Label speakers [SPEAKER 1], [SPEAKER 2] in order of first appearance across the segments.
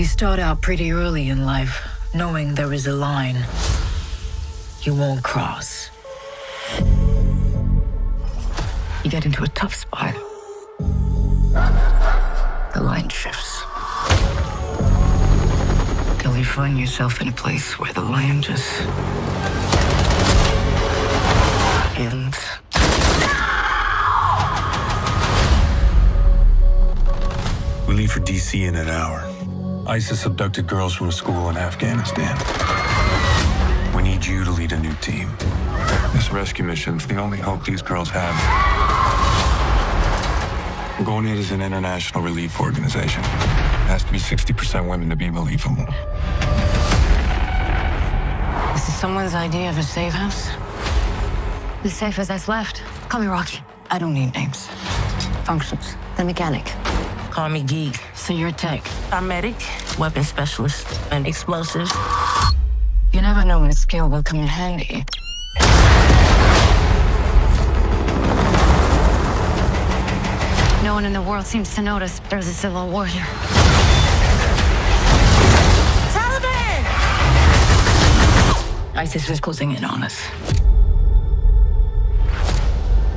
[SPEAKER 1] You start out pretty early in life, knowing there is a line you won't cross. You get into a tough spot. The line shifts. Till you find yourself in a place where the line just ends.
[SPEAKER 2] We leave for DC in an hour. ISIS abducted girls from a school in Afghanistan. We need you to lead a new team. This rescue mission's the only hope these girls have. Gold is an international relief organization. It has to be 60% women to be believable.
[SPEAKER 1] This is someone's idea of a safe house.
[SPEAKER 3] The safest that's left. Call me Rocky.
[SPEAKER 1] I don't need names. Functions.
[SPEAKER 3] The mechanic.
[SPEAKER 1] Call me geek. So you're a tech. I'm medic, weapon specialist, and explosives. You never know when a skill will come in handy.
[SPEAKER 3] No one in the world seems to notice there's a civil war here.
[SPEAKER 1] Taliban! ISIS is closing in on us.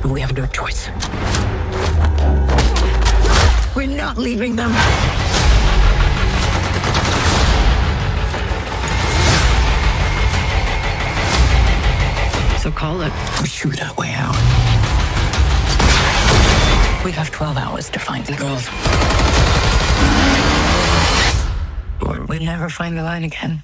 [SPEAKER 1] But we have no choice not leaving them. So call it We shoot our way out. We have 12 hours to find the girls. Or we never find the line again.